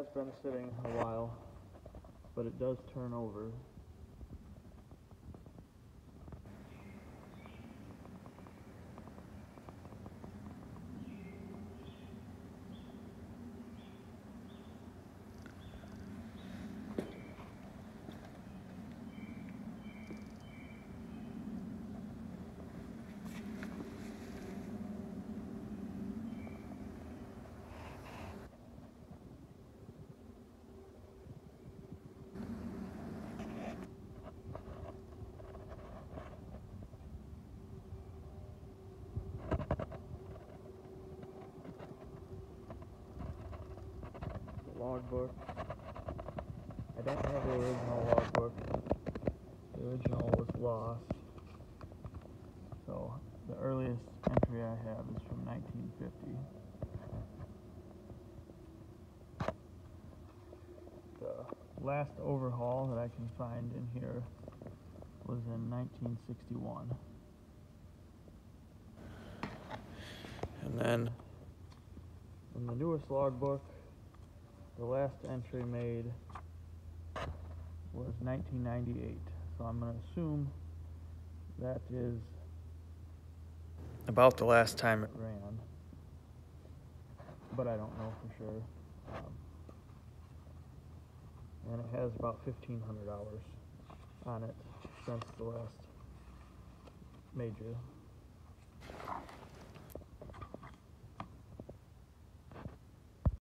has been sitting a while, but it does turn over. Logbook. I don't have the original logbook. The original was lost. So the earliest entry I have is from 1950. The last overhaul that I can find in here was in 1961. And then in the newest logbook, the last entry made was 1998. So I'm going to assume that is about the last time it ran. But I don't know for sure. Um, and it has about $1,500 on it since the last major